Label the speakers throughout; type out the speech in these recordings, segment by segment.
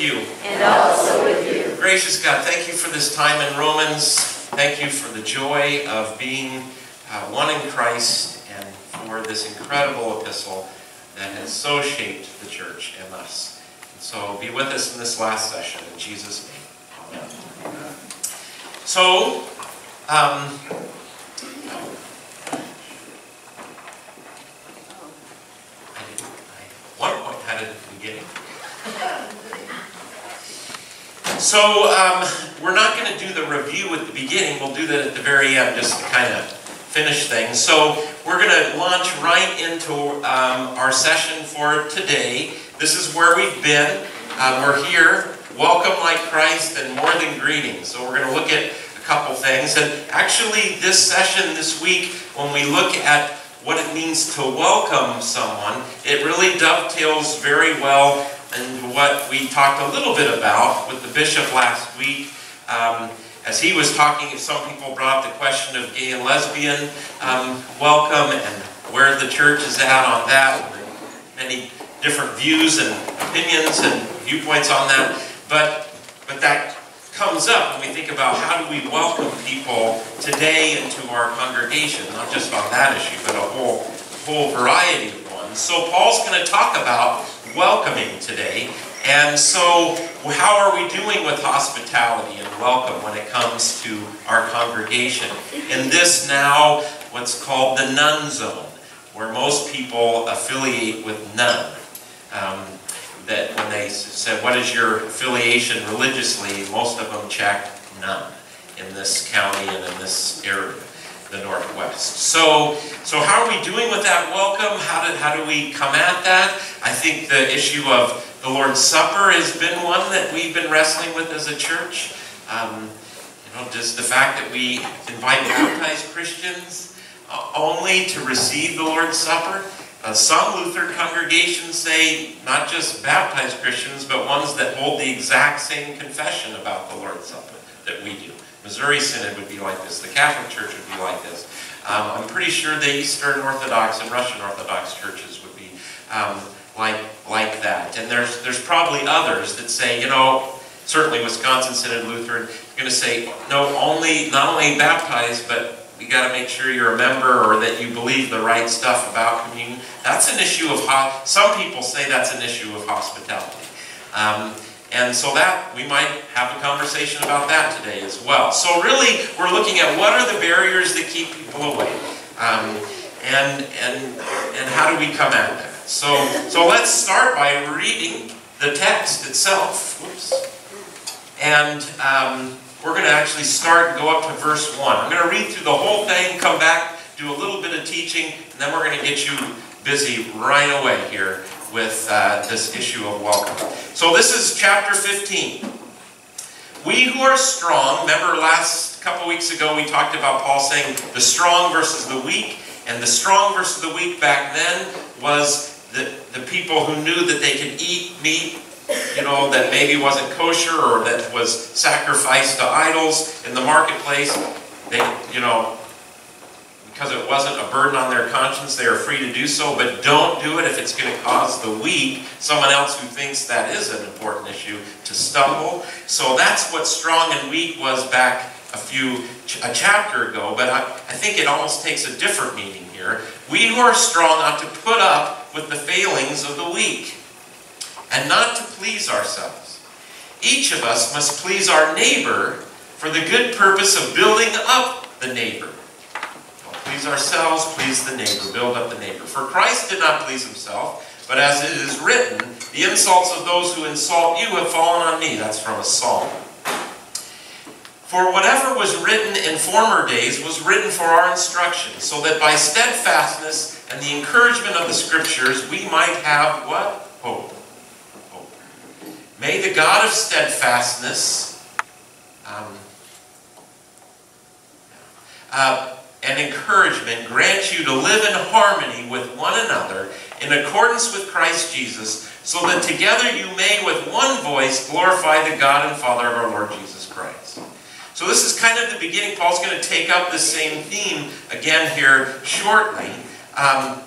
Speaker 1: The Lord be with you.
Speaker 2: And also with you.
Speaker 1: Gracious God, thank you for this time in Romans. Thank you for the joy of being uh, one in Christ and for this incredible epistle that has so shaped the church and us. And so be with us in this last session. In Jesus' name. Amen. So, um, I didn't, I, one point had it at the beginning. So um, we're not going to do the review at the beginning. We'll do that at the very end just to kind of finish things. So we're going to launch right into um, our session for today. This is where we've been. Uh, we're here. Welcome like Christ and more than greetings. So we're going to look at a couple things. And actually this session this week, when we look at what it means to welcome someone, it really dovetails very well into what we talked a little bit about with the bishop last week. Um, as he was talking, some people brought up the question of gay and lesbian um, welcome and where the church is at on that. Many different views and opinions and viewpoints on that. But, but that comes up when we think about how do we welcome people today into our congregation, not just on that issue, but a whole, whole variety of ones. So Paul's going to talk about welcoming today. And so how are we doing with hospitality and welcome when it comes to our congregation? In this now, what's called the none zone, where most people affiliate with none. Um, that when they said, what is your affiliation religiously, most of them checked none in this county and in this area, the Northwest. So, so how are we doing with that welcome? How, did, how do we come at that? I think the issue of the Lord's Supper has been one that we've been wrestling with as a church. Um, you know, just the fact that we invite baptized Christians uh, only to receive the Lord's Supper. Uh, some Lutheran congregations say not just baptized Christians, but ones that hold the exact same confession about the Lord's Supper that we do. Missouri Synod would be like this. The Catholic Church would be like this. Um, I'm pretty sure the Eastern Orthodox and Russian Orthodox churches would be um, like, like that. And there's, there's probably others that say, you know, certainly Wisconsin Synod Lutheran, you're going to say, no, only, not only baptized, but you got to make sure you're a member or that you believe the right stuff about communion. That's an issue of, some people say that's an issue of hospitality. Um, and so that, we might have a conversation about that today as well. So really, we're looking at what are the barriers that keep people away? Um, and, and, and how do we come at that? So, so let's start by reading the text itself. And um, we're going to actually start and go up to verse 1. I'm going to read through the whole thing, come back, do a little bit of teaching, and then we're going to get you busy right away here with uh, this issue of welcome. So this is chapter 15. We who are strong, remember last couple weeks ago we talked about Paul saying the strong versus the weak, and the strong versus the weak back then was the, the people who knew that they could eat meat you know, that maybe wasn't kosher or that was sacrificed to idols in the marketplace. They, you know, because it wasn't a burden on their conscience, they are free to do so, but don't do it if it's going to cause the weak, someone else who thinks that is an important issue, to stumble. So that's what strong and weak was back a few, a chapter ago, but I, I think it almost takes a different meaning here. We who are strong ought to put up with the failings of the weak and not to please ourselves. Each of us must please our neighbor for the good purpose of building up the neighbor. Please ourselves, please the neighbor, build up the neighbor. For Christ did not please himself, but as it is written, the insults of those who insult you have fallen on me. That's from a psalm. For whatever was written in former days was written for our instruction, so that by steadfastness and the encouragement of the Scriptures we might have what? Hope. Hope. May the God of steadfastness um, uh, and encouragement grant you to live in harmony with one another in accordance with Christ Jesus, so that together you may with one voice glorify the God and Father of our Lord Jesus Christ. So this is kind of the beginning. Paul's going to take up the same theme again here shortly. Um,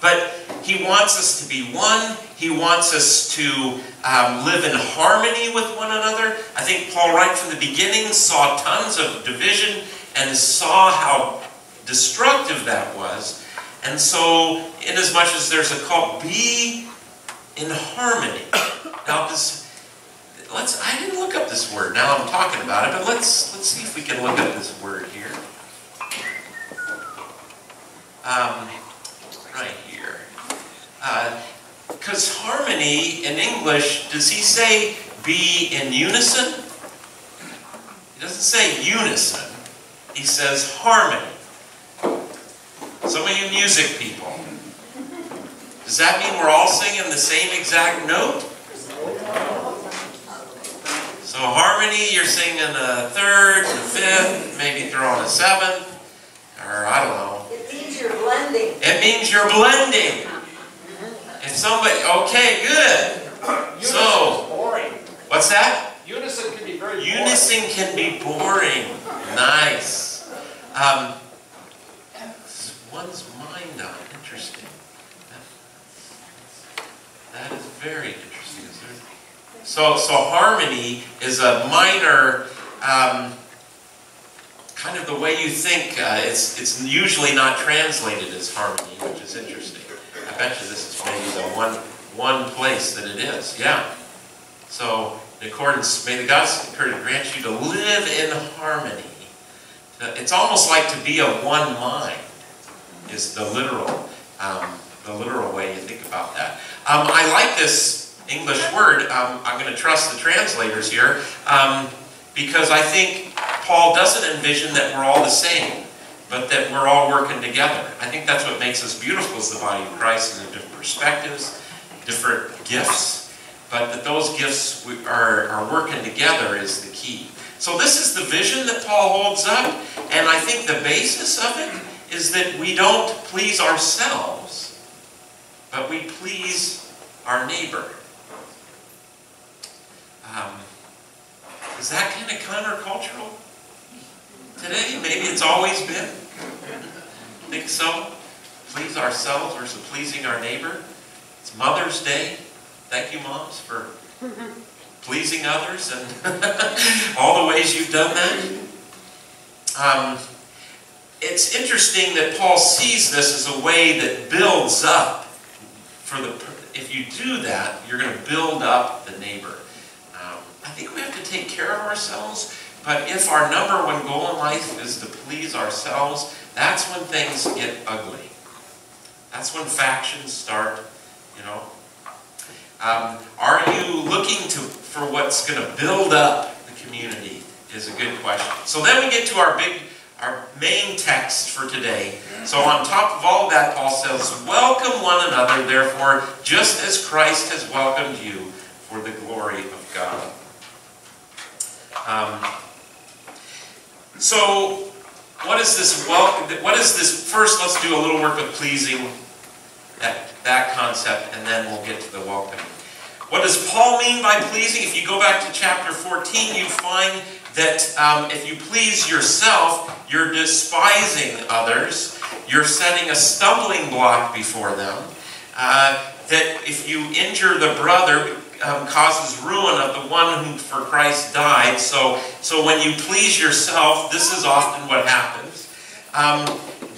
Speaker 1: But he wants us to be one. He wants us to um, live in harmony with one another. I think Paul, right from the beginning, saw tons of division and saw how destructive that was. And so, in as much as there's a call, be in harmony. Now, this, let's. I didn't look up this word. Now I'm talking about it, but let's let's see if we can look up this word here. Um, right here. Because uh, harmony in English, does he say be in unison? He doesn't say unison. He says harmony. Some of you music people. Does that mean we're all singing the same exact note? So harmony, you're singing a third, a fifth, maybe throw in a seventh, or I don't know.
Speaker 2: It means you're blending.
Speaker 1: It means you're blending. If somebody, okay, good. So, what's that?
Speaker 3: Unison can be very boring.
Speaker 1: Unison can be boring. Nice. Um, one's mind on. Interesting. That is very interesting. So, so harmony is a minor, um, kind of the way you think. Uh, it's it's usually not translated as harmony, which is interesting. I bet you this is maybe the one one place that it is. Yeah. So in accordance, may the God's grant you to live in harmony. It's almost like to be of one mind is the literal, um, the literal way you think about that. Um, I like this English word. Um, I'm going to trust the translators here um, because I think Paul doesn't envision that we're all the same, but that we're all working together. I think that's what makes us beautiful as the body of Christ the different perspectives, different gifts, but that those gifts are, are working together is the key. So this is the vision that Paul holds up, and I think the basis of it is that we don't please ourselves, but we please our neighbor. Um, is that kind of countercultural today? Maybe it's always been. I Think so? Please ourselves versus pleasing our neighbor. It's Mother's Day. Thank you, moms, for pleasing others and all the ways you've done that. Um, it's interesting that Paul sees this as a way that builds up. For the if you do that, you're going to build up the neighbor. Um, I think we have to take care of ourselves. But if our number one goal in life is to please ourselves, that's when things get ugly. That's when factions start. You know. Um, are you looking to for what's going to build up the community? Is a good question. So then we get to our big our main text for today. So on top of all that, Paul says, Welcome one another, therefore, just as Christ has welcomed you for the glory of God. Um, so, what is this welcome? What is this? First, let's do a little work with pleasing, that, that concept, and then we'll get to the welcome. What does Paul mean by pleasing? If you go back to chapter 14, you find that um, if you please yourself, you're despising others, you're setting a stumbling block before them, uh, that if you injure the brother, um, causes ruin of the one who for Christ died. So, so when you please yourself, this is often what happens. Um,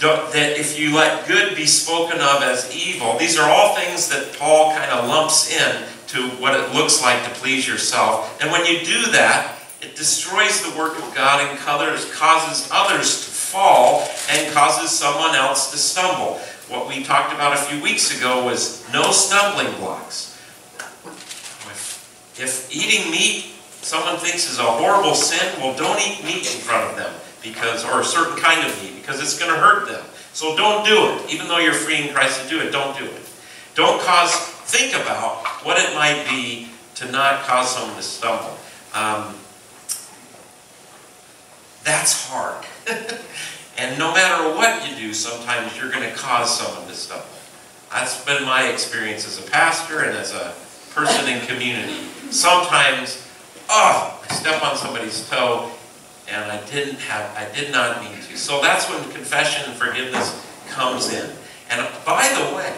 Speaker 1: that if you let good be spoken of as evil, these are all things that Paul kind of lumps in to what it looks like to please yourself. And when you do that, it destroys the work of God and causes others to fall and causes someone else to stumble. What we talked about a few weeks ago was no stumbling blocks. If eating meat someone thinks is a horrible sin, well, don't eat meat in front of them because, or a certain kind of need because it's going to hurt them. So don't do it. Even though you're free in Christ to do it, don't do it. Don't cause, think about what it might be to not cause someone to stumble. Um, that's hard. and no matter what you do, sometimes you're going to cause someone to stumble. That's been my experience as a pastor and as a person in community. Sometimes, oh, I step on somebody's toe and I didn't have, I did not mean to. So that's when confession and forgiveness comes in. And by the way,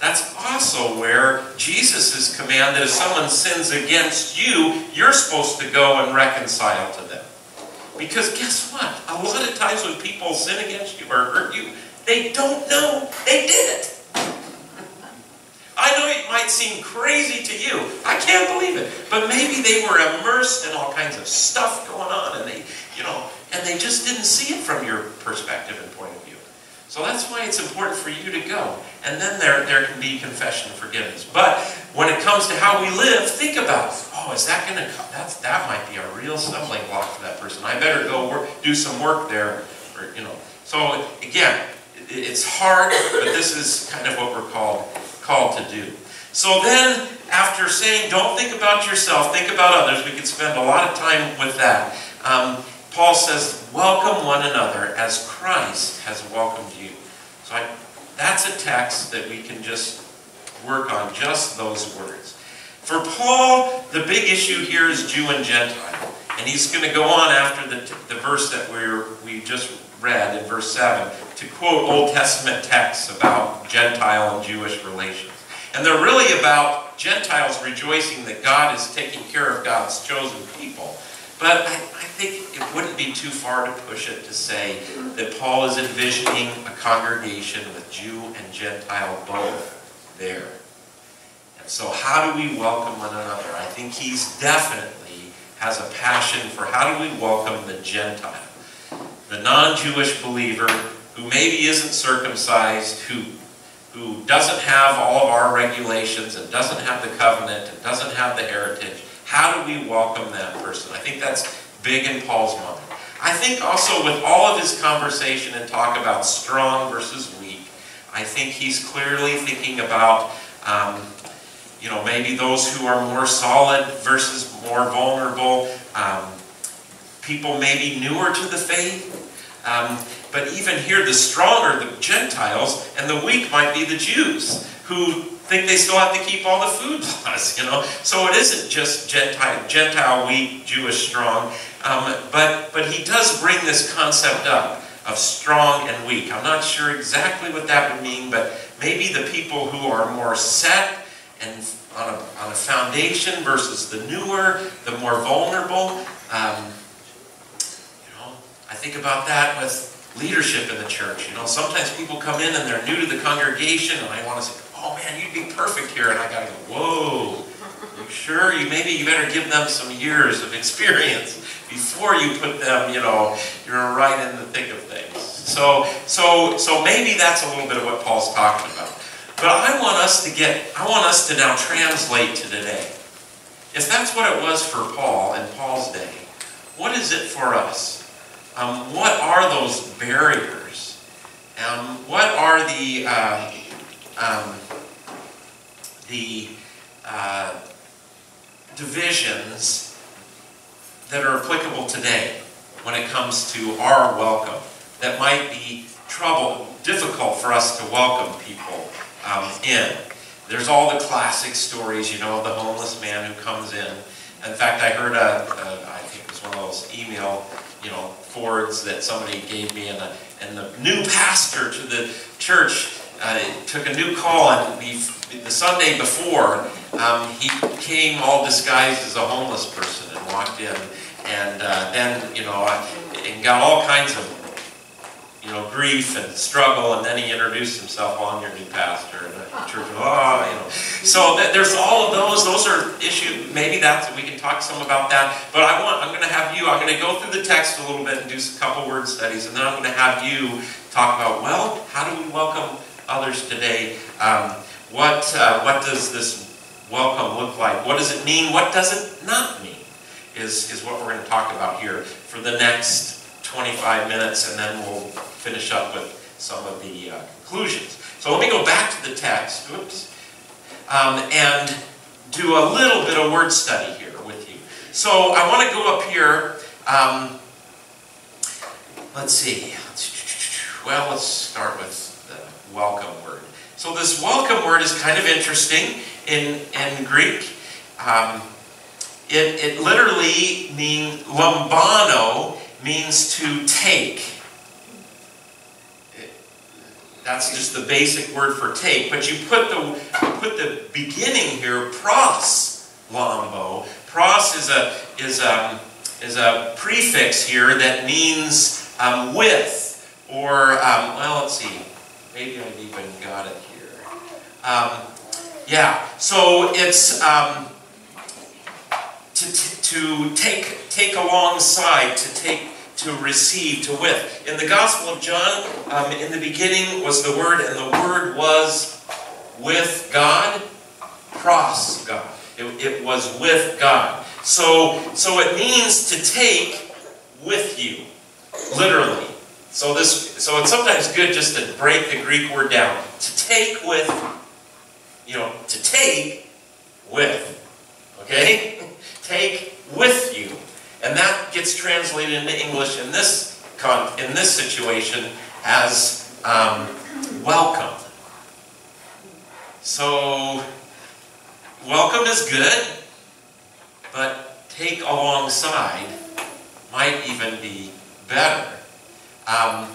Speaker 1: that's also where Jesus' command that if someone sins against you, you're supposed to go and reconcile to them. Because guess what? A lot of times when people sin against you or hurt you, they don't know they did it. I know it might seem crazy to you. I can't believe it. But maybe they were immersed in all kinds of stuff going on and they, you know, and they just didn't see it from your perspective and point of view. So that's why it's important for you to go. And then there, there can be confession and forgiveness. But when it comes to how we live, think about, oh, is that going to come? That's, that might be a real stumbling block for that person. I better go work, do some work there. Or, you know. So again, it's hard, but this is kind of what we're called called to do. So then, after saying, don't think about yourself, think about others, we could spend a lot of time with that. Um, Paul says, welcome one another as Christ has welcomed you. So I, that's a text that we can just work on, just those words. For Paul, the big issue here is Jew and Gentile. And he's going to go on after the, the verse that we're, we just read in verse 7 to quote Old Testament texts about Gentile and Jewish relations. And they're really about Gentiles rejoicing that God is taking care of God's chosen people. But I, I, think it wouldn't be too far to push it to say that Paul is envisioning a congregation with Jew and Gentile both there. And so how do we welcome one another? I think he's definitely has a passion for how do we welcome the Gentile the non-Jewish believer who maybe isn't circumcised, who, who doesn't have all of our regulations and doesn't have the covenant and doesn't have the heritage, how do we welcome that person? I think that's big in Paul's mind. I think also with all of his conversation and talk about strong versus weak, I think he's clearly thinking about, um, you know, maybe those who are more solid versus more vulnerable. Um, people maybe newer to the faith. Um, but even here, the stronger the Gentiles, and the weak might be the Jews, who think they still have to keep all the food laws, you know. So it isn't just Gentile, Gentile weak, Jewish strong. Um, but, but he does bring this concept up of strong and weak. I'm not sure exactly what that would mean, but maybe the people who are more set and on a, on a foundation versus the newer, the more vulnerable. Um, I think about that with leadership in the church. You know, sometimes people come in and they're new to the congregation, and I want to say, "Oh man, you'd be perfect here," and I got to go, "Whoa." You sure? You maybe you better give them some years of experience before you put them, you know, you're right in the thick of things. So, so, so maybe that's a little bit of what Paul's talking about. But I want us to get, I want us to now translate to today. If that's what it was for Paul in Paul's day, what is it for us? Um, what are those barriers? Um, what are the uh, um, the uh, divisions that are applicable today when it comes to our welcome that might be trouble, difficult for us to welcome people um, in? There's all the classic stories, you know, the homeless man who comes in. In fact, I heard a, a I think it was one of those email you know, Fords that somebody gave me, and the, and the new pastor to the church uh, took a new call, and the, the Sunday before, um, he came all disguised as a homeless person and walked in, and uh, then, you know, and got all kinds of you know, grief and struggle, and then he introduced himself, on your new pastor, and the church, oh, you know. So there's all of those. Those are issues. Maybe that's we can talk some about that. But I want, I'm going to have you. I'm going to go through the text a little bit and do a couple word studies, and then I'm going to have you talk about, well, how do we welcome others today? Um, what uh, what does this welcome look like? What does it mean? What does it not mean? Is is what we're going to talk about here for the next 25 minutes, and then we'll finish up with some of the uh, conclusions. So let me go back to the text, oops, um, and do a little bit of word study here with you. So I want to go up here, um, let's see, well, let's start with the welcome word. So this welcome word is kind of interesting in, in Greek. Um, it, it literally means lambano means to take. That's just the basic word for take. But you put the put the beginning here, pros lambo. Pros is a is a is a prefix here that means um, with or um, well, let's see. Maybe I've even got it here. Um, yeah. So it's um, to, to take take alongside to take to receive, to with. In the Gospel of John, um, in the beginning was the Word, and the Word was with God, pros God. It, it was with God. So, so it means to take with you, literally. So this, so it's sometimes good just to break the Greek word down. To take with, you know, to take with. Okay? Take with you. And that gets translated into English in this, in this situation as um, welcome. So, welcome is good, but take alongside might even be better. Um,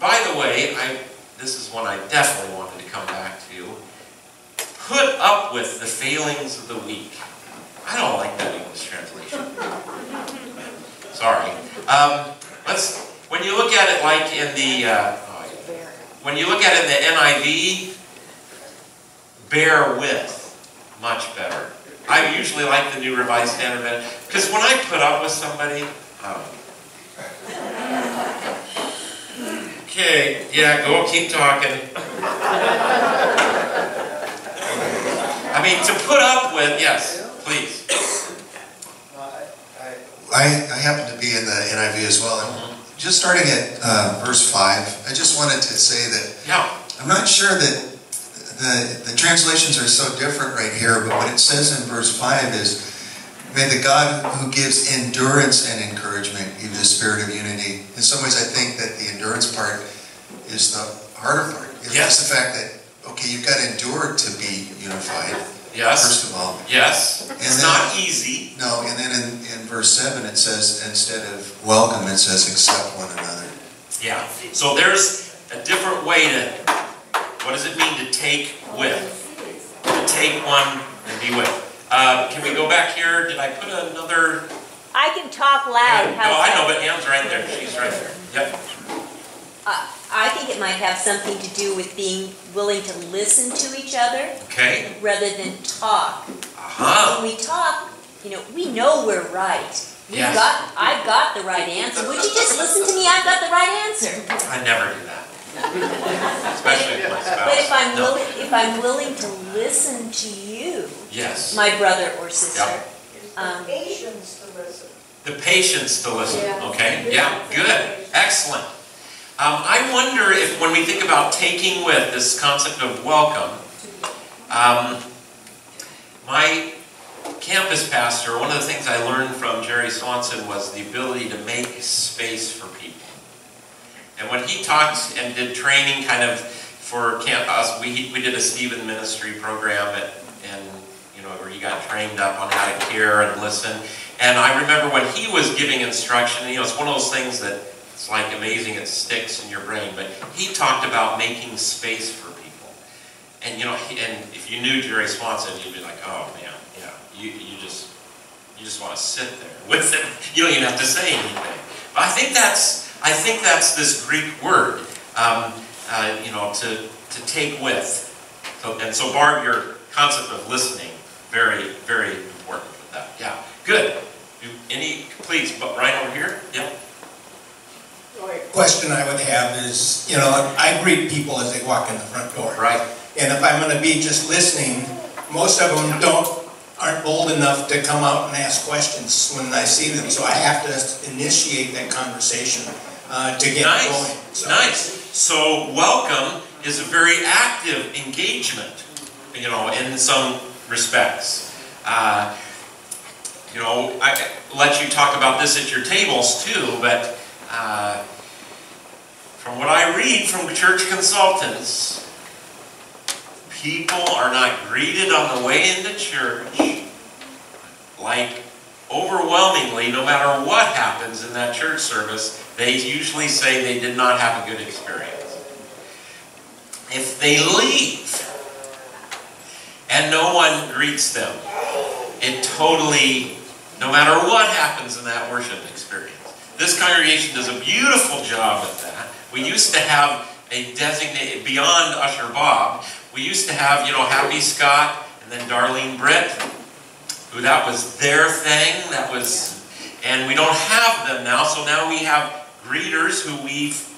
Speaker 1: by the way, I, this is one I definitely wanted to come back to. Put up with the failings of the weak. I don't like that English translation. Sorry. Um, let's. When you look at it like in the, uh, when you look at it in the NIV, bear with, much better. I usually like the New Revised Standard because when I put up with somebody, um, okay, yeah, go keep talking. I mean, to put up with, yes. Please.
Speaker 3: I, I happen to be in the NIV as well. And just starting at uh, verse 5, I just wanted to say that
Speaker 1: yeah.
Speaker 3: I'm not sure that the, the translations are so different right here, but what it says in verse 5 is, May the God who gives endurance and encouragement give you the spirit of unity. In some ways, I think that the endurance part is the harder part. It's
Speaker 1: yes.
Speaker 3: the fact that, okay, you've got to endure to be unified.
Speaker 1: Yes.
Speaker 3: First of all.
Speaker 1: Yes. It's then, not easy.
Speaker 3: No, and then in, in verse 7 it says, instead of welcome, it says accept one another.
Speaker 1: Yeah. So there's a different way to, what does it mean to take with? To take one and be with. Uh, can we go back here? Did I put another?
Speaker 4: I can talk loud.
Speaker 1: Yeah, no, I know, but Anne's right there. She's right there. Yep.
Speaker 4: Uh, I think it might have something to do with being willing to listen to each other.
Speaker 1: Okay.
Speaker 4: Rather than talk.
Speaker 1: Uh-huh.
Speaker 4: When we talk, you know, we know we're right. We
Speaker 1: yes.
Speaker 4: got, I've got the right answer. Would you just listen to me? I've got the right answer.
Speaker 1: I never do that. Especially with my spouse.
Speaker 4: But if I'm,
Speaker 1: no.
Speaker 4: willing, if I'm willing to listen to you,
Speaker 1: yes.
Speaker 4: my brother or sister,
Speaker 1: yep.
Speaker 4: um,
Speaker 2: patience to listen.
Speaker 1: The patience to listen.
Speaker 2: Yeah.
Speaker 1: Okay. Yeah. Good. Excellent. Um, I wonder if when we think about taking with this concept of welcome, um, my campus pastor, one of the things I learned from Jerry Swanson was the ability to make space for people. And when he talked and did training kind of for camp, us, we, we did a Stephen ministry program at, and you know where he got trained up on how to care and listen. And I remember when he was giving instruction, you know, it's one of those things that it's like amazing, it sticks in your brain. But he talked about making space for people. And you know, and if you knew Jerry Swanson, you'd be like, oh man, yeah, you, you just you just want to sit there with him. You don't even have to say anything. But I think that's I think that's this Greek word, um, uh, you know, to to take with. So, and so, Barb, your concept of listening, very very important with that. Yeah, good. Do any, please, Ryan over here. Yeah
Speaker 5: question I would have is, you know, I greet people as they walk in the front door.
Speaker 1: Right.
Speaker 5: And if I'm going to be just listening, most of them don't aren't bold enough to come out and ask questions when I see them. So I have to initiate that conversation uh, to get
Speaker 1: nice.
Speaker 5: going. So.
Speaker 1: Nice. So welcome is a very active engagement, you know, in some respects. Uh, you know, I let you talk about this at your tables too, but uh, from what I read from church consultants, people are not greeted on the way into church like overwhelmingly, no matter what happens in that church service, they usually say they did not have a good experience. if they leave and no one greets them, it totally, no matter what happens in that worship experience. This congregation does a beautiful job at that. We used to have a designated, beyond Usher Bob, we used to have, you know, Happy Scott and then Darlene Britt, who that was their thing, that was, and we don't have them now, so now we have greeters who we've,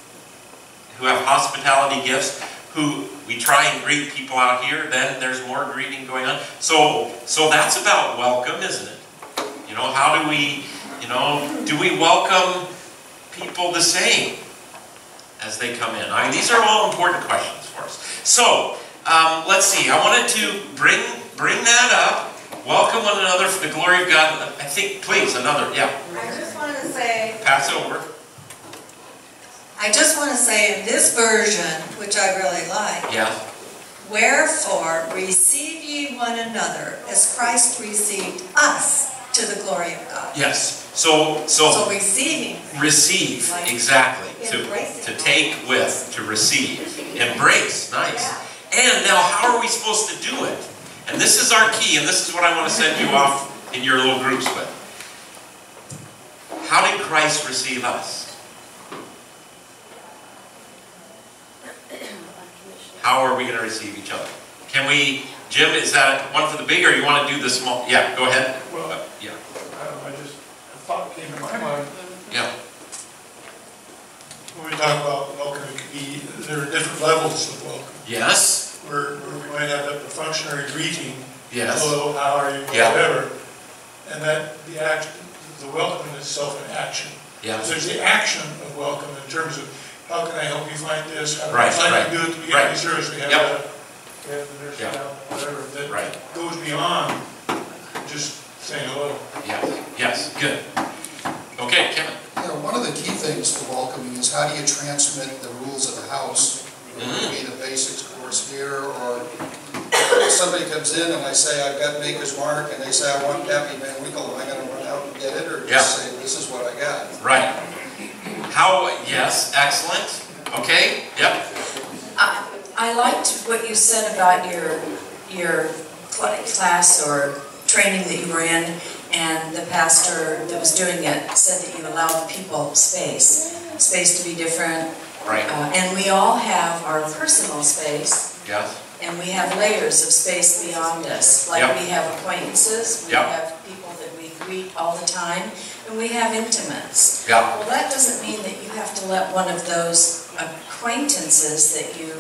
Speaker 1: who have hospitality gifts, who we try and greet people out here, then there's more greeting going on. So, so that's about welcome, isn't it? You know, how do we, you know, do we welcome people the same as they come in? I mean, these are all important questions for us. So, um, let's see, I wanted to bring, bring that up. Welcome one another for the glory of God. I think, please, another, yeah,
Speaker 2: I just want to say,
Speaker 1: pass it over.
Speaker 2: I just want to say in this version, which I really like,
Speaker 1: Yeah,
Speaker 2: wherefore receive ye one another as Christ received us to the glory of God.
Speaker 1: yes. So,
Speaker 2: So
Speaker 1: so
Speaker 2: receiving,
Speaker 1: receive, exactly. To, to take with, to receive. Embrace, nice. And now, how are we supposed to do it? And this is our key, and this is what I want to send you off in your little groups with. How did Christ receive us? How are we going to receive each other? Can we, Jim, is that one for the big, or you want to do the small? Yeah, go ahead.
Speaker 6: Well,
Speaker 1: Uh, Yeah,
Speaker 6: I know, I just, a thought came to my mind.
Speaker 1: yeah,
Speaker 6: When we talk about welcome, it could be, there are different levels of welcome.
Speaker 1: yes,
Speaker 6: Where, where we might have a functionary greeting.
Speaker 1: yes,
Speaker 6: Hello, how are you,
Speaker 1: Yeah.
Speaker 6: whatever. And that, the act, the welcome in itself an action.
Speaker 1: yeah,
Speaker 6: There's the action of welcome in terms of, how can I help you find this? How can
Speaker 1: Right,
Speaker 6: I find
Speaker 1: right,
Speaker 6: you do it at the beginning
Speaker 1: right.
Speaker 6: of the service? We have
Speaker 1: Yep.
Speaker 6: that, we have the nurse
Speaker 1: Yeah.
Speaker 6: down, whatever, that
Speaker 1: right.
Speaker 6: goes beyond just saying hello.
Speaker 1: Yes, yes, good. Okay, Kevin.
Speaker 7: You know, one of the key things to welcoming is how do you transmit the rules of the house? It would be the basics course here, or if somebody comes in and I say, I've got Maker's Mark, and they say, I want Pappy Van Winkle, am I gonna run out and get it, or
Speaker 1: Yeah.
Speaker 7: just say, this is what I got?
Speaker 1: Right. How, yes, excellent. Okay, yep,
Speaker 8: I liked what you said about your, your class or training that you were in, and the pastor that was doing it said that you allowed people space, space to be different.
Speaker 1: right,
Speaker 8: Uh, And we all have our personal space,
Speaker 1: yes,
Speaker 8: and we have layers of space beyond us. Like
Speaker 1: Yep.
Speaker 8: we have acquaintances, we
Speaker 1: Yep.
Speaker 8: have people that we greet all the time, and we have intimates.
Speaker 1: yeah,
Speaker 8: Well, that doesn't mean that you have to let one of those acquaintances that you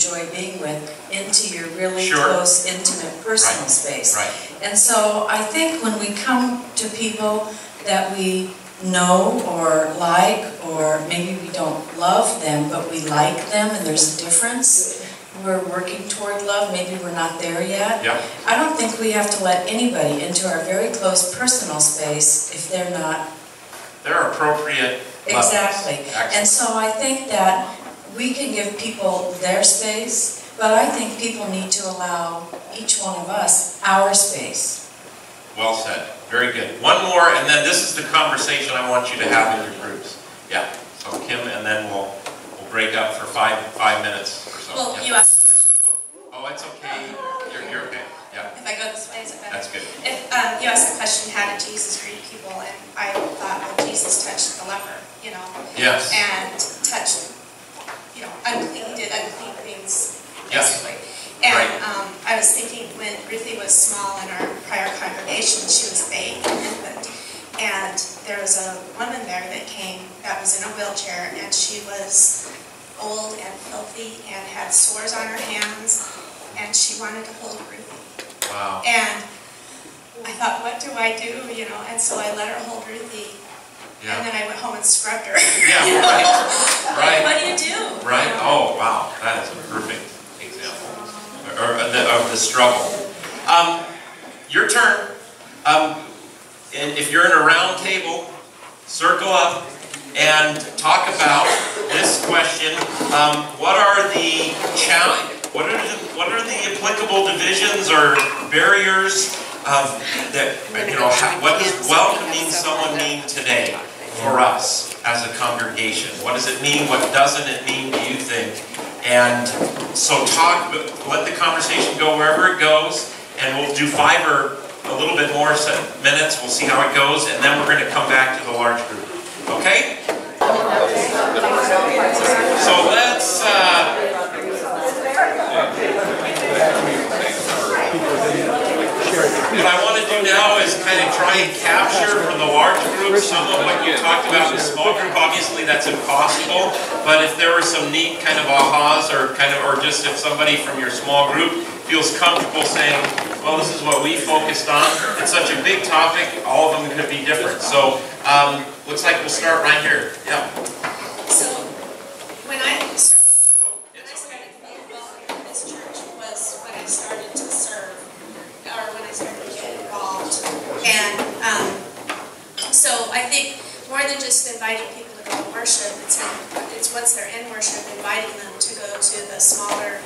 Speaker 8: enjoy being with into your really
Speaker 1: Sure.
Speaker 8: close, intimate, personal
Speaker 1: Right,
Speaker 8: space.
Speaker 1: right,
Speaker 8: And so I think when we come to people that we know or like, or maybe we don't love them, but we like them and there's a difference, we're working toward love, maybe we're not there yet.
Speaker 1: yeah,
Speaker 8: I don't think we have to let anybody into our very close personal space if they're not
Speaker 1: They're appropriate levels.
Speaker 8: Exactly.
Speaker 1: Excellent.
Speaker 8: And so I think that we can give people their space, but I think people need to allow each one of us our space.
Speaker 1: Well said, very good. One more, and then this is the conversation I want you to have in your groups. Yeah, so Kim, and then we'll, we'll break up for five, five minutes or so.
Speaker 9: Well,
Speaker 1: Yeah.
Speaker 9: you asked a question.
Speaker 1: Oh, it's okay, you're, you're okay, yeah,
Speaker 9: If I go this way, is it better?
Speaker 1: that's good.
Speaker 9: If, um, you asked the question, how did Jesus greet people? And I thought, well, Jesus touched the leper, you know,
Speaker 1: Yes,
Speaker 9: and touched, you know, unclean, did unclean things,
Speaker 1: Yes.
Speaker 9: basically.
Speaker 1: Right.
Speaker 9: And, um, I was thinking when Ruthie was small in our prior congregation, she was a babe, an infant. And there was a woman there that came, that was in a wheelchair, and she was old and filthy and had sores on her hands, and she wanted to hold Ruthie.
Speaker 1: wow,
Speaker 9: And I thought, what do I do, you know, and so I let her hold Ruthie,
Speaker 1: Yeah.
Speaker 9: and then I went home and scrubbed her.
Speaker 1: yeah, right, right.
Speaker 9: what do you do?
Speaker 1: Right,
Speaker 9: You know?
Speaker 1: oh, wow, that is perfect or, of the, of the struggle. Um, your turn. Um, if you're in a round table, circle up and talk about this question. Um, what are the challenge, what are the, what are the applicable divisions or barriers of, that, you know, what does welcoming someone mean today for us as a congregation? What does it mean? What doesn't it mean, do you think? And so talk, let the conversation go wherever it goes, and we'll do five or a little bit more minutes, we'll see how it goes, and then we're gonna come back to the large group. Okay? So let's, uh, What I want to do now is kind of try and capture from the large group some of what you talked about in the small group. Obviously, that's impossible, but if there were some neat kind of ahas or kind of, or just if somebody from your small group feels comfortable saying, well, this is what we focused on. It's such a big topic, all of them could be different. So, um, looks like we'll start right here. Yeah.
Speaker 9: So, when I started, when I
Speaker 1: It's okay.
Speaker 9: started being involved in this church was when I started to serve, or when I started to get involved. And, um, so I think more than just inviting people to go to worship, it's, in- it's once they're in worship, inviting them to go to the smaller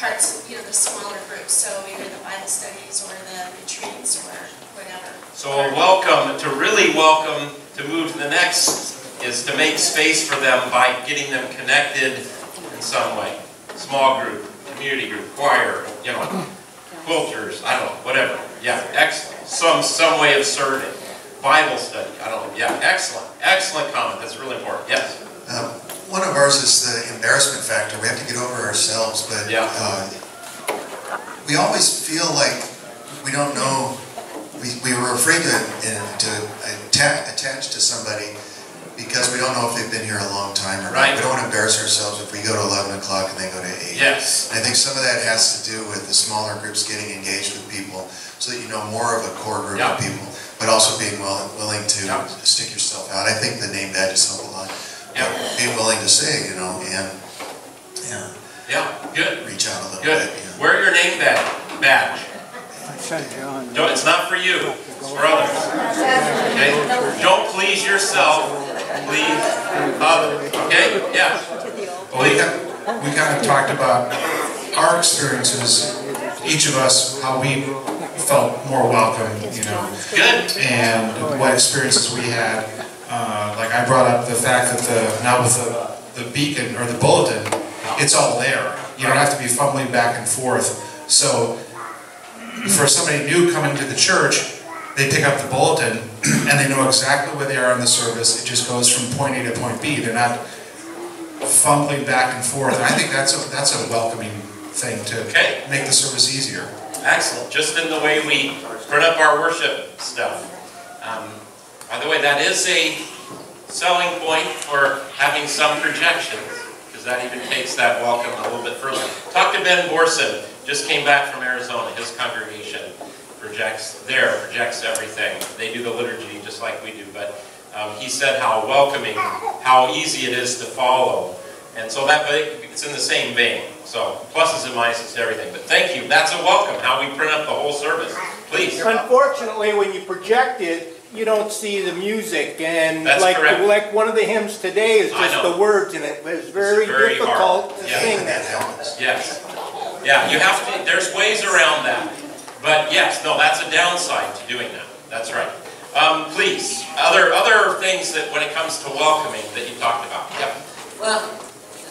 Speaker 9: parts, you know, the smaller groups. So either the Bible studies or the retreats or whatever.
Speaker 1: So a welcome, to really welcome, to move to the next is to make space for them by getting them connected in some way. Small group, community group, choir, you know, quilters, I don't know, whatever. Yeah, excellent. Some, some way of serving. Bible study, I don't know. Yeah, excellent, excellent comment. That's really important. Yes.
Speaker 3: Um, One of ours is the embarrassment factor. We have to get over ourselves, but
Speaker 1: Yeah.
Speaker 3: uh, we always feel like we don't know, we, we were afraid to, to atta- attach to somebody because we don't know if they've been here a long time or not. We don't want to embarrass ourselves if we go to 11 o'clock and they go to 8.
Speaker 1: Yes.
Speaker 3: I think some of that has to do with the smaller groups getting engaged with people so that you know more of a core group
Speaker 1: Yeah.
Speaker 3: of people, but also being will, willing to
Speaker 1: Yeah.
Speaker 3: stick yourself out. I think the name badges help a lot.
Speaker 1: Yeah.
Speaker 3: Being willing to say, you know, and yeah,
Speaker 1: Yeah, good,
Speaker 3: reach out a little
Speaker 1: good.
Speaker 3: bit. yeah.
Speaker 1: Wear your name badge. badge. Don't, it's not for you, it's for others. Okay? Don't please yourself, please others. Okay? Yeah.
Speaker 10: Well, we kind, we kind of talked about our experiences, each of us, how we felt more welcome, you know,
Speaker 1: Good.
Speaker 10: and what experiences we had. Uh, like I brought up the fact that the, now with the, the beacon or the bulletin, it's all there. You don't have to be fumbling back and forth. So for somebody new coming to the church, they pick up the bulletin and they know exactly where they are in the service. It just goes from point A to point B. They're not fumbling back and forth. And I think that's a, that's a welcoming thing to
Speaker 1: Okay.
Speaker 10: make the service easier.
Speaker 1: Excellent, just in the way we print up our worship stuff. Um, By the way, that is a selling point for having some projections, because that even takes that welcome a little bit further. Talk to Ben Borson, just came back from Arizona, his congregation projects, there, projects everything. They do the liturgy just like we do, but um, he said how welcoming, how easy it is to follow. And so that, it's in the same vein. So pluses and minuses to everything. But thank you, that's a welcome, how we print up the whole service. Please.
Speaker 11: Unfortunately, when you project it, you don't see the music, and
Speaker 1: That's
Speaker 11: like,
Speaker 1: correct.
Speaker 11: like one of the hymns today is just the words, and it was very
Speaker 1: very
Speaker 11: difficult
Speaker 1: hard.
Speaker 11: to
Speaker 1: Yeah.
Speaker 11: sing
Speaker 3: That
Speaker 11: that.
Speaker 3: happens.
Speaker 1: Yes. Yeah, you have to, there's ways around that. But yes, no, that's a downside to doing that. That's right. Um, please, other, other things that, when it comes to welcoming that you talked about. Yep.
Speaker 12: Well,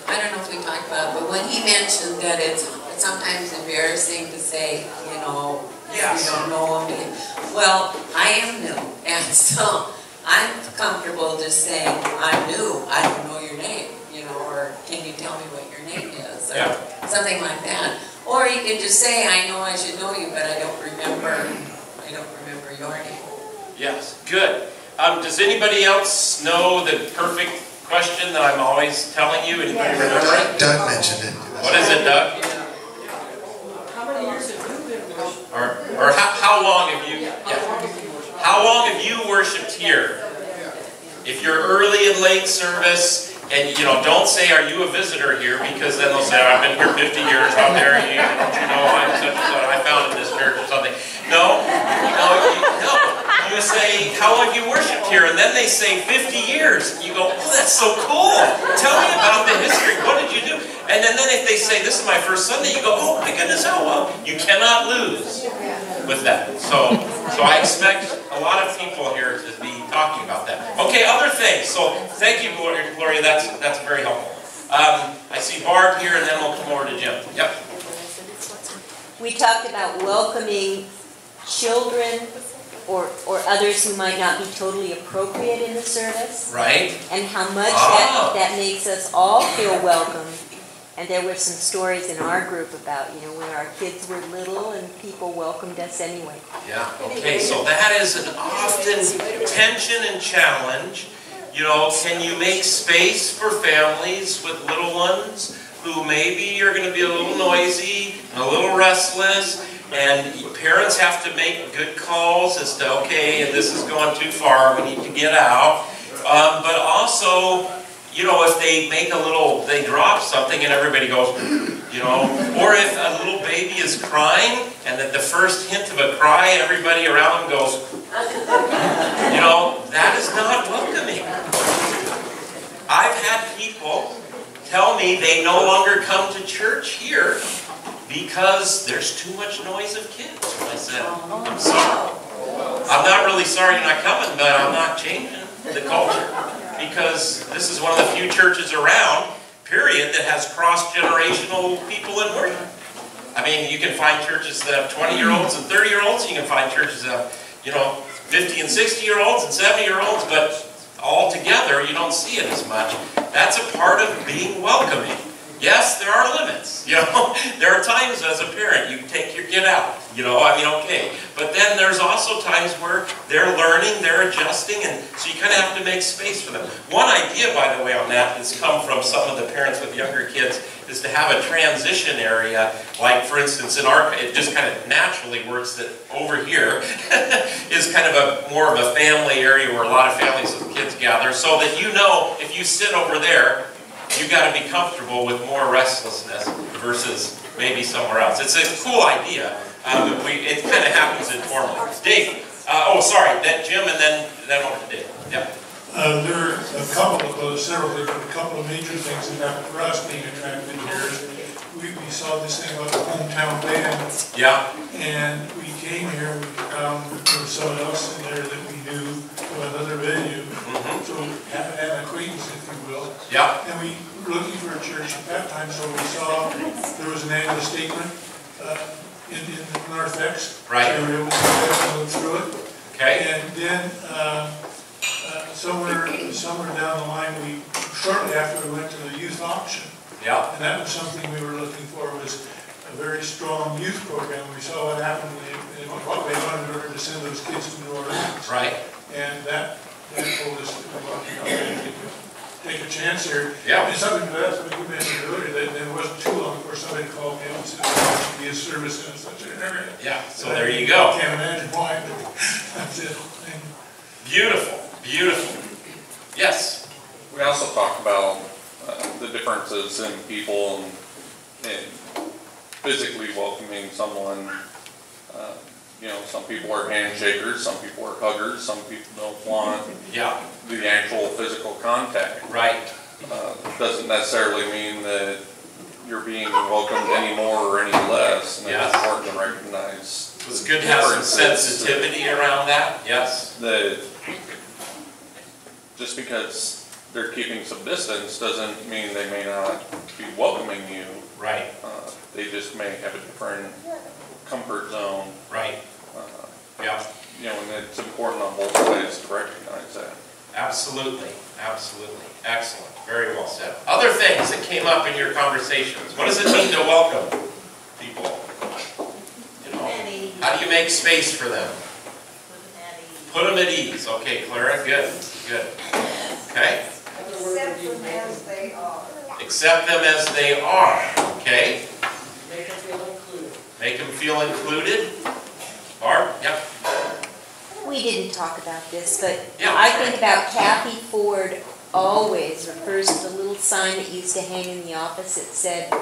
Speaker 12: I don't know if we talked about, it, but when he mentioned that it's sometimes embarrassing to say, you know,
Speaker 1: Yes.
Speaker 12: you don't know him. Well, I am new, and so I'm comfortable just saying, I'm new, I don't know your name, you know, or can you tell me what your name is? or
Speaker 1: Yeah.
Speaker 12: Something like that. Or you can just say, I know I should know you, but I don't remember, I don't remember your name.
Speaker 1: Yes, good. Um, does anybody else know the perfect question that I'm always telling you? Anybody remember it?
Speaker 3: Doug mentioned it.
Speaker 1: What is it, Doug? How many years have you been worshiping? Or, or how, how long have you, yeah. How long have you worshiped here? If you're early and late service, and you know, don't say, are you a visitor here? Because then they'll say, I've been here 50 years, how dare you, don't you know, I'm such and such, I founded this church or something. No, no, you, no. You say, how long have you worshiped here? And then they say 50 years. You go, oh, that's so cool. Tell me about the history. What did you do? And then, then if they say, this is my first Sunday, you go, oh my goodness, how well. You cannot lose with that. So, so I expect a lot of people here to be talking about that. Okay, other things. So thank you, Gloria. Gloria that's that's very helpful. Um, I see Barb here, and then we'll come over to Jim. Yep.
Speaker 4: We talked about welcoming children or, or others who might not be totally appropriate in the service,
Speaker 1: Right?
Speaker 4: and how much
Speaker 1: Ah.
Speaker 4: that, that makes us all feel welcome. And there were some stories in our group about, you know, when our kids were little and people welcomed us anyway.
Speaker 1: Yeah, okay, so that is an often tension and challenge. You know, can you make space for families with little ones who maybe are gonna be a little noisy, and a little restless, and parents have to make good calls as to, okay, this is going too far, we need to get out. Um, but also, you know, if they make a little, they drop something and everybody goes, you know, or if a little baby is crying and at the first hint of a cry, everybody around them goes, you know, that is not welcoming. I've had people tell me they no longer come to church here because there's too much noise of kids. I said, oh, I'm sorry. I'm not really sorry you're not coming, but I'm not changing the culture because this is one of the few churches around, period, that has cross-generational people in worship. I mean, you can find churches that have 20-year-olds and 30-year-olds, you can find churches that have, you know, 50 and 60-year-olds and 70-year-olds, but all together, you don't see it as much. That's a part of being welcoming. Yes, there are limits, you know. There are times as a parent, you take your kid out, you know, I mean, okay. But then there's also times where they're learning, they're adjusting, and so you kind of have to make space for them. One idea, by the way, on that that's come from some of the parents with younger kids is to have a transition area, like for instance in our, it just kind of naturally works that over here is kind of a more of a family area where a lot of families with kids gather, so that you know if you sit over there, you got to be comfortable with more restlessness versus maybe somewhere else. It's a cool idea, um, we, it kind of happens informally. Dave, uh, oh sorry, that Jim and then then over to Dave. Yeah.
Speaker 6: Uh, there are a couple of, well, several but a couple of major things that happened for us being attracted here. We, we saw this thing about the hometown band,
Speaker 1: Yeah.
Speaker 6: and we came here, we found there was someone else in there that we knew from another venue.
Speaker 1: Mhm.
Speaker 6: So we to have an acquaintance, if you will.
Speaker 1: Yeah.
Speaker 6: And we were looking for a church at that time, so we saw there was an annual statement, uh, in, in Narthex.
Speaker 1: Right.
Speaker 6: So we were able to look through it.
Speaker 1: Okay.
Speaker 6: And then, um, uh, somewhere, somewhere down the line, we, shortly after we went to the youth auction,
Speaker 1: Yeah.
Speaker 6: and that was something we were looking for, was a very strong youth program. We saw what happened, they- and what they wanted in order to send those kids to New Orleans.
Speaker 1: Right.
Speaker 6: And that, that told us, that, well, you know, take a- chance here.
Speaker 1: Yeah.
Speaker 6: And something that, what you mentioned earlier, that that it wasn't too long before somebody called me up and said, there should be a service in such an area.
Speaker 1: Yeah. So there you go.
Speaker 6: I Can't imagine why, but that's it. And
Speaker 1: Beautiful. Beautiful. Yes.
Speaker 13: We also talked about uh, the differences in people and, and physically welcoming someone. Uh, You know, some people are handshakers, some people are huggers, some people don't want
Speaker 1: Yeah.
Speaker 13: the actual physical contact.
Speaker 1: Right.
Speaker 13: Uh, Doesn't necessarily mean that you're being welcomed any more or any less. And
Speaker 1: Yes.
Speaker 13: it's important to recognize.
Speaker 1: It was good to have some sensitivity around that. Yes.
Speaker 13: that just because they're keeping some distance doesn't mean they may not be welcoming you.
Speaker 1: Right.
Speaker 13: Uh, They just may have a different comfort zone.
Speaker 1: Right.
Speaker 13: uh,
Speaker 1: Yeah.
Speaker 13: You know, and it's important on both sides to recognize that.
Speaker 1: Absolutely. Absolutely. Excellent. Very well said. Other things that came up in your conversations. What does it mean to welcome people? You know, how do you make space for them? Put them at ease. Okay, Clara, good, good. Okay?
Speaker 14: Accept them as they are.
Speaker 1: Accept them as they are, okay?
Speaker 14: Make them feel included.
Speaker 1: Make them feel included. Barb? Yep.
Speaker 4: We didn't talk about this, but
Speaker 1: Yeah,
Speaker 4: I
Speaker 1: sorry.
Speaker 4: think about Kathy Ford always refers to the little sign that used to hang in the office that said,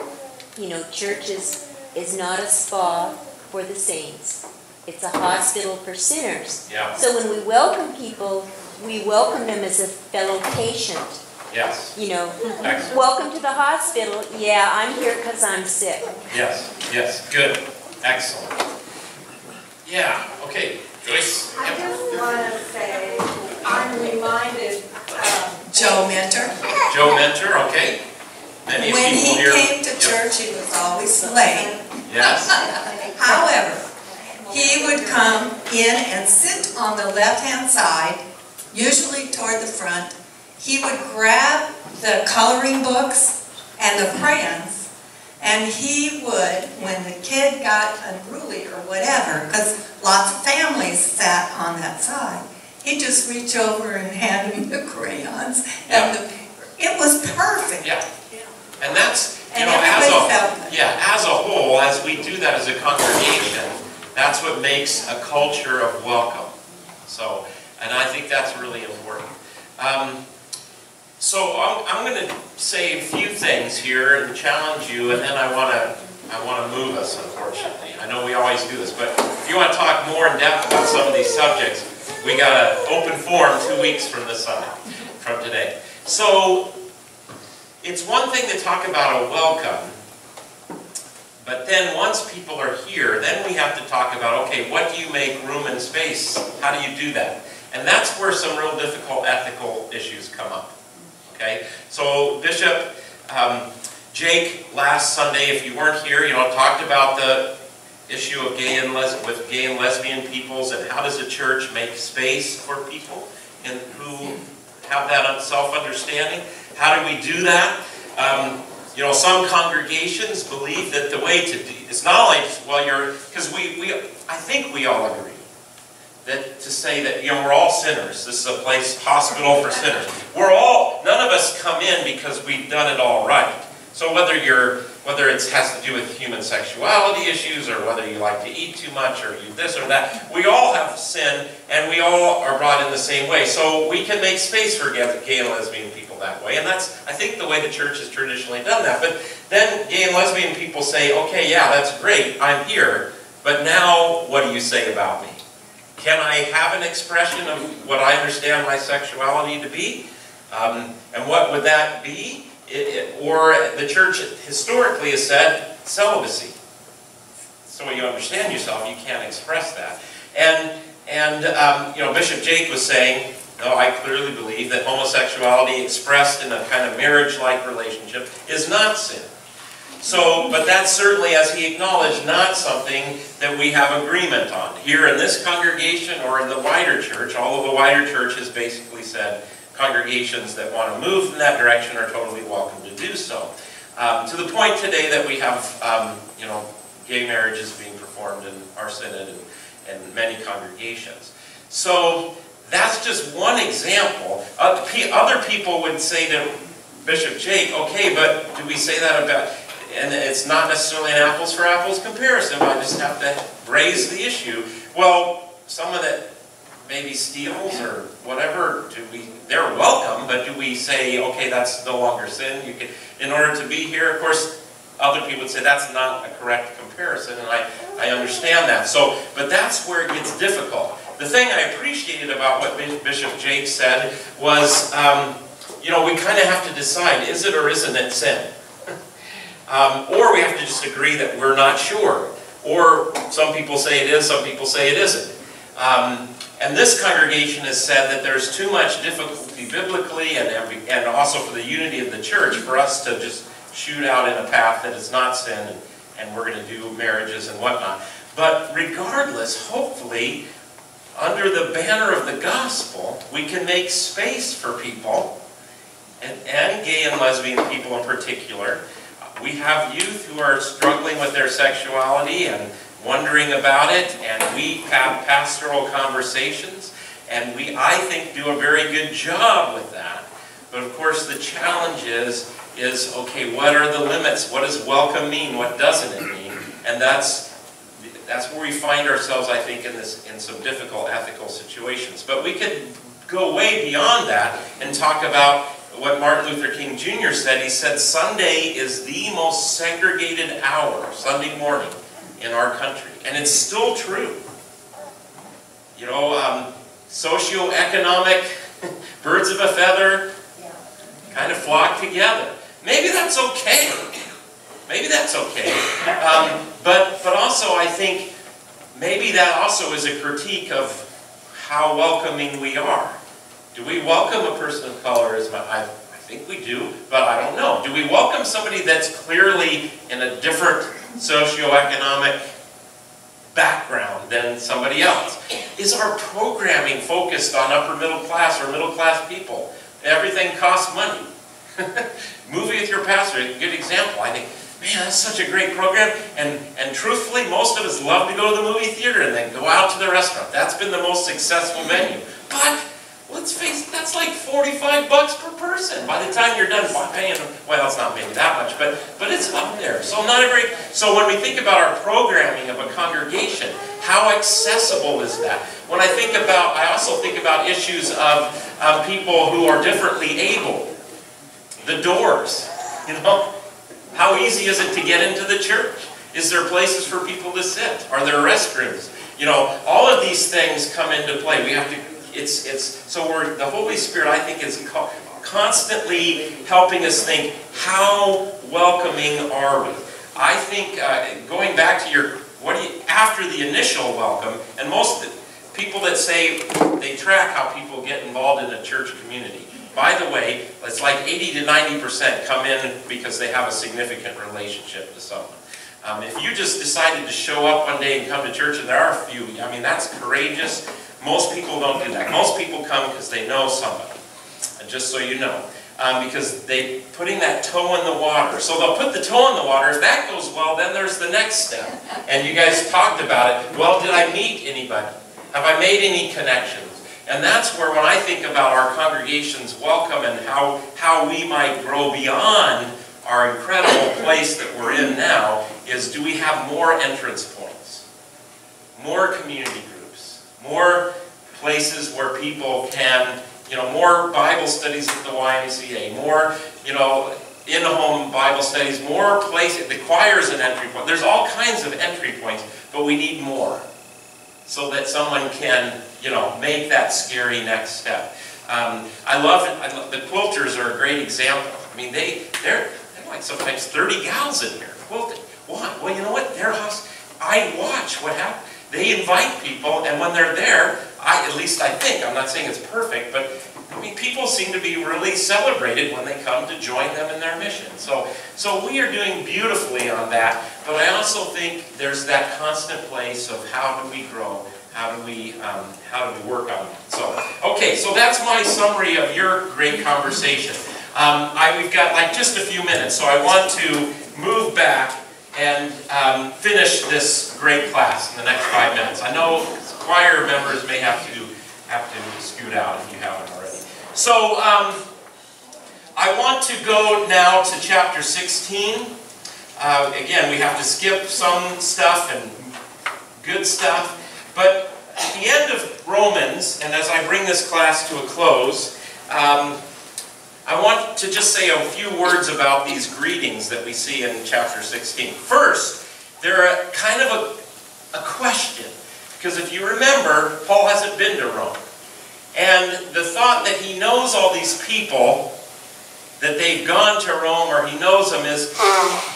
Speaker 4: you know, church is, is not a spa for the saints. It's a hospital for sinners.
Speaker 1: Yeah.
Speaker 4: So when we welcome people, we welcome them as a fellow patient.
Speaker 1: Yes.
Speaker 4: You know,
Speaker 1: Excellent.
Speaker 4: welcome to the hospital. Yeah, I'm here because I'm sick.
Speaker 1: Yes, yes, good. Excellent. Yeah, okay. Joyce?
Speaker 14: I just want to say, I'm reminded, um,
Speaker 2: Joe Mentor.
Speaker 1: Joe Mentor, okay? Many
Speaker 2: When he
Speaker 1: here.
Speaker 2: came to
Speaker 1: Yep.
Speaker 2: church, he was always late.
Speaker 1: Yes,
Speaker 2: However, he would come in and sit on the left-hand side, usually toward the front. He would grab the coloring books and the crayons, and he would, when the kid got unruly or whatever, because lots of families sat on that side, he'd just reach over and hand him the crayons and the paper. It was perfect.
Speaker 1: yeah. And that's, you
Speaker 2: And
Speaker 1: know, as a,
Speaker 2: felt good.
Speaker 1: yeah, as a whole, as we do that as a congregation, that's what makes a culture of welcome. So, and I think that's really important. Um, so I'm, I'm going to say a few things here and challenge you, and then I want to I want to move us. Unfortunately, I know we always do this, but if you want to talk more in depth about some of these subjects, we got an open forum two weeks from this Sunday, from today. So it's one thing to talk about a welcome, but then once people are here, then we have to talk about, okay, what do you make room and space? How do you do that? And that's where some real difficult ethical issues come up. Okay? So Bishop um, Jake last Sunday, if you weren't here, you know, talked about the issue of gay and les with gay and lesbian peoples and how does the church make space for people and who have that self-understanding. How do we do that? Um, you know, some congregations believe that the way to do, it's not only, well, you're, because we, we, I think we all agree that to say that, you know, we're all sinners. This is a place, hospital for sinners. We're all, none of us come in because we've done it all right. So whether you're, whether it has to do with human sexuality issues or whether you like to eat too much or you this or that, we all have sin and we all are brought in the same way. So we can make space for gay and lesbian people that way. And that's, I think, the way the church has traditionally done that. But then gay and lesbian people say, okay, yeah, that's great, I'm here, but now what do you say about me? Can I have an expression of what I understand my sexuality to be? Um, and what would that be? It, it, or the church historically has said celibacy. So when you understand yourself, you can't express that. And, and um, you know, Bishop Jake was saying, no, I clearly believe that homosexuality expressed in a kind of marriage-like relationship is not sin. So, but that's certainly, as he acknowledged, not something that we have agreement on. Here in this congregation or in the wider church, all of the wider church has basically said congregations that want to move in that direction are totally welcome to do so. Um, to the point today that we have, um, you know, gay marriages being performed in our synod and, and many congregations. So that's just one example. Other people would say to Bishop Jake, okay, but do we say that about and it's not necessarily an apples for apples comparison, but I just have to raise the issue. Well, someone that maybe steals or whatever, do we, they're welcome, but do we say, okay, that's no longer sin, you can, in order to be here, of course, other people would say that's not a correct comparison, and I, I understand that. So, but that's where it gets difficult. The thing I appreciated about what Bishop Jake said was, um, you know, we kind of have to decide, is it or isn't it sin? Um, or we have to just agree that we're not sure. Or some people say it is, some people say it isn't. Um, and this congregation has said that there's too much difficulty biblically and, and also for the unity of the church for us to just shoot out in a path that is not sin and, and we're going to do marriages and whatnot. But regardless, hopefully, under the banner of the gospel, we can make space for people, and, and gay and lesbian people in particular, we have youth who are struggling with their sexuality and wondering about it, and we have pastoral conversations, and we, I think, do a very good job with that. But of course, the challenge is, is okay, what are the limits? What does welcome mean? What doesn't it mean? And that's that's where we find ourselves, I think, in this in some difficult ethical situations. But we could go way beyond that and talk about what Martin Luther King Jr. said. He said, Sunday is the most segregated hour, Sunday morning, in our country. And it's still true. You know, um, socioeconomic birds of a feather kind of flock together. Maybe that's okay. Maybe that's okay. Um, but, but also, I think maybe that also is a critique of how welcoming we are. Do we welcome a person of color as my, I, I think we do, but I don't know. Do we welcome somebody that's clearly in a different socioeconomic background than somebody else? Is our programming focused on upper middle class or middle class people? Everything costs money. Movie with your pastor, a good example. I think, man, that's such a great program. And, and truthfully, most of us love to go to the movie theater and then go out to the restaurant. That's been the most successful venue. But let's face it, that's like 45 bucks per person. By the time you're done paying, them, well, it's not maybe that much, but, but it's up there. So not every, so when we think about our programming of a congregation, how accessible is that? When I think about, I also think about issues of, of people who are differently able. The doors, you know? How easy is it to get into the church? Is there places for people to sit? Are there restrooms? You know, all of these things come into play. We have to it's, it's, so we're, the Holy Spirit, I think, is constantly helping us think, how welcoming are we? I think, uh, going back to your, what do you, after the initial welcome, and most people that say they track how people get involved in a church community. By the way, it's like 80 to 90% come in because they have a significant relationship to someone. Um, if you just decided to show up one day and come to church, and there are a few, I mean, that's courageous. Most people don't do that. Most people come because they know somebody. Just so you know. Um, because they putting that toe in the water. So they'll put the toe in the water. If that goes well, then there's the next step. And you guys talked about it. Well, did I meet anybody? Have I made any connections? And that's where when I think about our congregation's welcome and how, how we might grow beyond our incredible place that we're in now, is do we have more entrance points? More community more places where people can, you know, more Bible studies at the YMCA, more, you know, in-home Bible studies, more places, the choir is an entry point. There's all kinds of entry points, but we need more so that someone can, you know, make that scary next step. Um, I love. I love, the quilters are a great example. I mean, they, they're, they're like sometimes 30 gals in here quilting. Why? Well, you know what? Their house, I watch what happens. They invite people, and when they're there, I, at least I think, I'm not saying it's perfect, but I mean, people seem to be really celebrated when they come to join them in their mission. So, so we are doing beautifully on that, but I also think there's that constant place of how do we grow, how do we, um, how do we work on it. So, okay, so that's my summary of your great conversation. Um, I, we've got like just a few minutes, so I want to move back and um, finish this great class in the next five minutes. I know choir members may have to have to scoot out if you haven't already. So um, I want to go now to chapter 16. Uh, again, we have to skip some stuff and good stuff, but at the end of Romans, and as I bring this class to a close, um, to just say a few words about these greetings that we see in chapter 16. First, they're a kind of a, a question. Because if you remember, Paul hasn't been to Rome. And the thought that he knows all these people, that they've gone to Rome or he knows them, has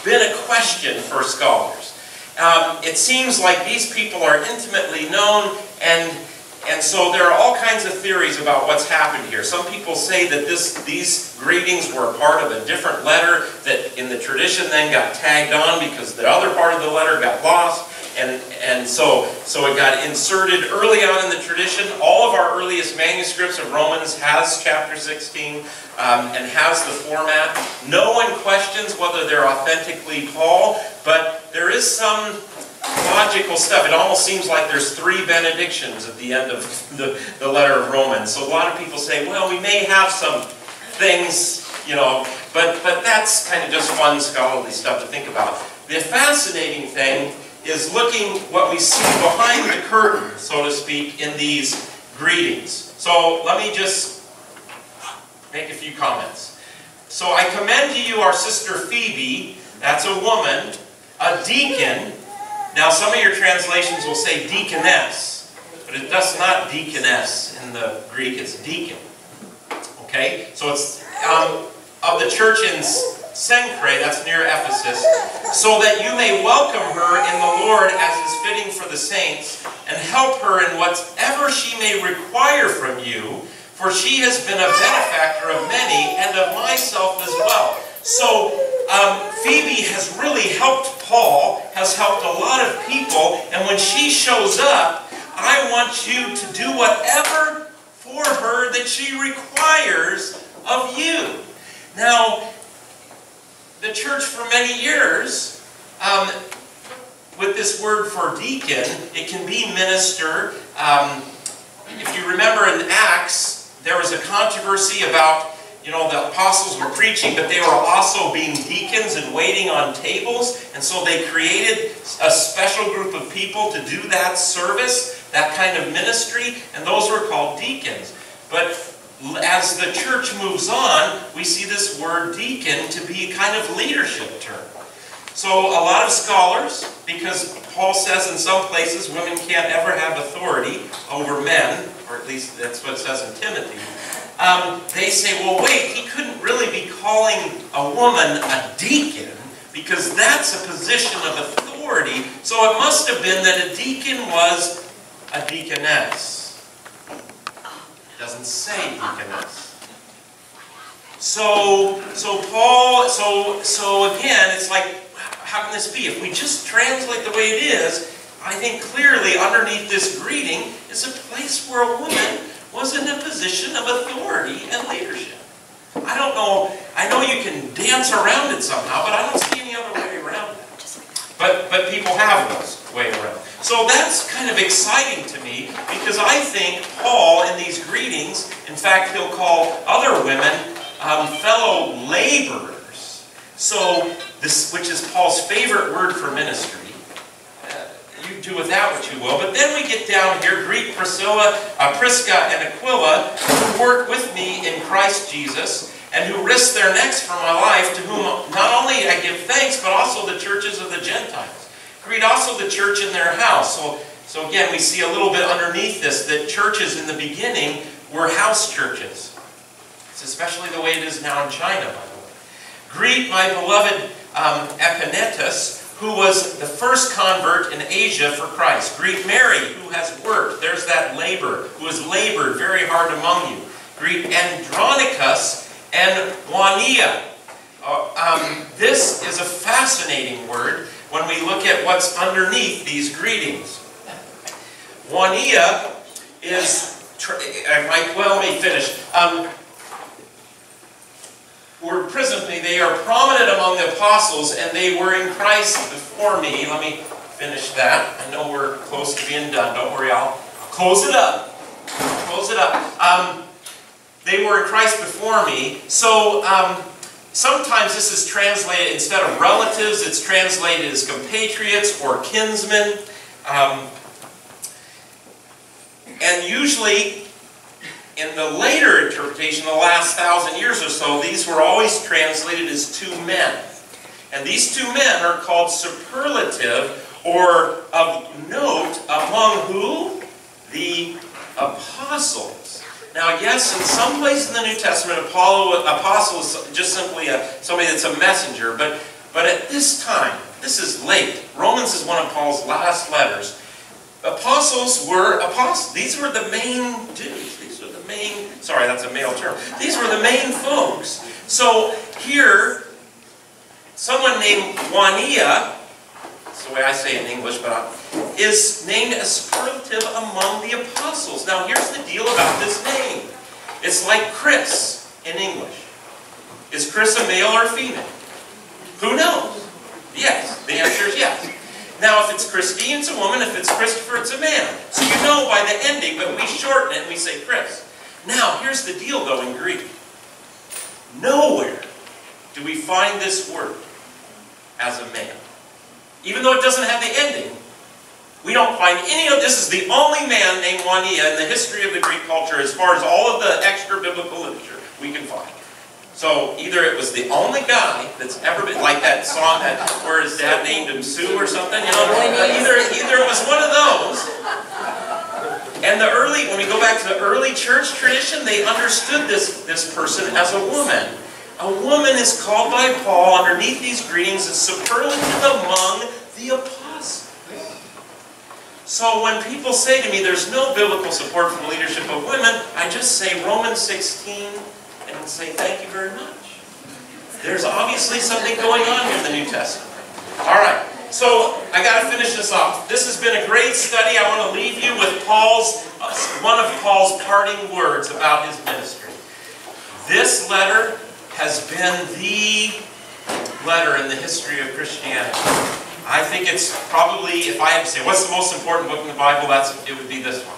Speaker 1: been a question for scholars. Um, it seems like these people are intimately known and and so there are all kinds of theories about what's happened here. Some people say that this, these greetings were part of a different letter that in the tradition then got tagged on because the other part of the letter got lost. And, and so, so it got inserted early on in the tradition. All of our earliest manuscripts of Romans has chapter 16 um, and has the format. No one questions whether they're authentically Paul, but there is some logical stuff. It almost seems like there's three benedictions at the end of the, the letter of Romans. So a lot of people say, well, we may have some things, you know, but, but that's kind of just fun scholarly stuff to think about. The fascinating thing is looking what we see behind the curtain, so to speak, in these greetings. So let me just make a few comments. So I commend to you our sister Phoebe, that's a woman, a deacon, now, some of your translations will say deaconess, but it does not deaconess in the Greek, it's deacon. Okay? So it's um, of the church in Cenchreae, that's near Ephesus, so that you may welcome her in the Lord as is fitting for the saints, and help her in whatever she may require from you for she has been a benefactor of many and of myself as well. So um, Phoebe has really helped Paul, has helped a lot of people, and when she shows up, I want you to do whatever for her that she requires of you. Now, the church for many years, um, with this word for deacon, it can be minister. Um, if you remember in Acts, there was a controversy about, you know, the apostles were preaching, but they were also being deacons and waiting on tables. And so they created a special group of people to do that service, that kind of ministry, and those were called deacons. But as the church moves on, we see this word deacon to be a kind of leadership term. So a lot of scholars, because Paul says in some places women can't ever have authority over men, or at least that's what it says in Timothy, um, they say, well, wait, he couldn't really be calling a woman a deacon, because that's a position of authority, so it must have been that a deacon was a deaconess. It doesn't say deaconess. So, so Paul, so, so again, it's like, how can this be? If we just translate the way it is, I think clearly underneath this greeting is a place where a woman was in a position of authority and leadership. I don't know, I know you can dance around it somehow, but I don't see any other way around it. But, but people have those way around. So that's kind of exciting to me because I think Paul in these greetings, in fact, he'll call other women um, fellow laborers. So this, which is Paul's favorite word for ministry. You do with that what you will. But then we get down here, greet Priscilla, uh, Prisca, and Aquila, who work with me in Christ Jesus, and who risk their necks for my life, to whom not only I give thanks, but also the churches of the Gentiles. Greet also the church in their house. So, so again, we see a little bit underneath this that churches in the beginning were house churches. It's especially the way it is now in China, by the way. Greet my beloved um, Epanetus, who was the first convert in Asia for Christ. Greet Mary, who has worked. There's that labor, who has labored very hard among you. Greet Andronicus and Junia. Uh, um, this is a fascinating word when we look at what's underneath these greetings. Junia is, I might, well, let me finish. Um, were presently, they are prominent among the apostles, and they were in Christ before me. Let me finish that. I know we're close to being done. Don't worry, I'll close it up. Close it up. Um, they were in Christ before me. So um, sometimes this is translated, instead of relatives, it's translated as compatriots or kinsmen. Um, and usually in the later interpretation, the last thousand years or so, these were always translated as two men. And these two men are called superlative or of note among who? The apostles. Now, yes, in some places in the New Testament, Apollo, apostle is just simply a, somebody that's a messenger. But, but at this time, this is late. Romans is one of Paul's last letters. Apostles were apostles. These were the main dudes main, sorry, that's a male term. These were the main folks. So here, someone named Junia, that's the way I say it in English, but I'm, is named as superlative among the apostles. Now here's the deal about this name. It's like Chris in English. Is Chris a male or a female? Who knows? Yes. The answer is yes. Now, if it's Christine, it's a woman. If it's Christopher, it's a man. So you know by the ending, but we shorten it and we say Chris. Now, here's the deal, though, in Greek. Nowhere do we find this word as a man. Even though it doesn't have the ending, we don't find any of this is the only man named Junia in the history of the Greek culture as far as all of the extra biblical literature we can find. So either it was the only guy that's ever been like that song that where his dad named him Sue or something, you know. Either either it was one of those, and the early, when we go back to the early church tradition, they understood this, this person as a woman. A woman is called by Paul underneath these greetings as superlative among the apostles. So when people say to me, there's no biblical support for the leadership of women, I just say Romans 16 and say, thank you very much. There's obviously something going on here in the New Testament. All right, so I got to finish this off. This has been a great study. I want to leave you with Paul's, uh, one of Paul's parting words about his ministry. This letter has been the letter in the history of Christianity. I think it's probably, if I had to say, what's the most important book in the Bible, that's it would be this one.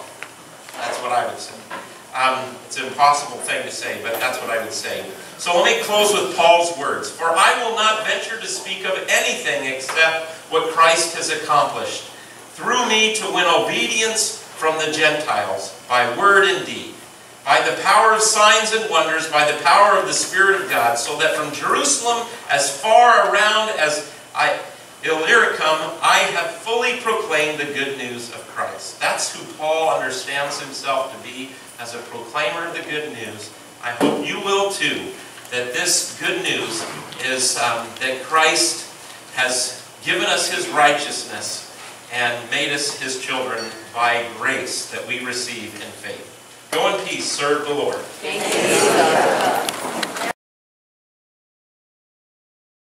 Speaker 1: That's what I would say. Um, it's an impossible thing to say, but that's what I would say. So let me close with Paul's words. For I will not venture to speak of anything except what Christ has accomplished through me to win obedience from the Gentiles by word and deed, by the power of signs and wonders, by the power of the Spirit of God, so that from Jerusalem as far around as I, Illyricum, I have fully proclaimed the good news of Christ. That's who Paul understands himself to be as a proclaimer of the good news. I hope you will too, that this good news is um, that Christ has given us his righteousness and made us his children by grace that we receive in faith. Go in peace, serve the Lord.